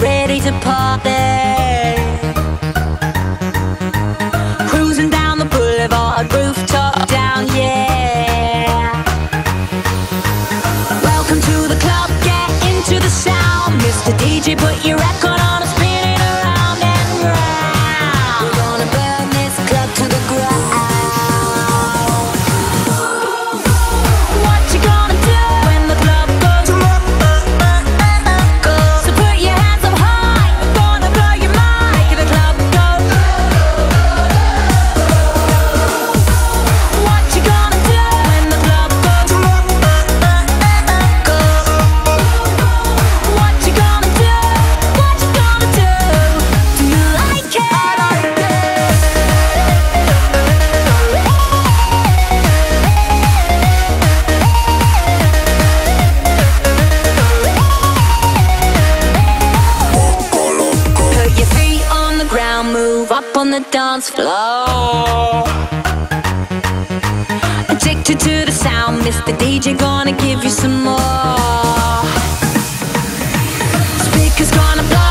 ready to party. Cruising down the boulevard, rooftop down, yeah. Welcome to the club, get into the sound. Mr. DJ, put your on the dance floor. Addicted to the sound, Mr. DJ gonna give you some more. Speakers gonna blow.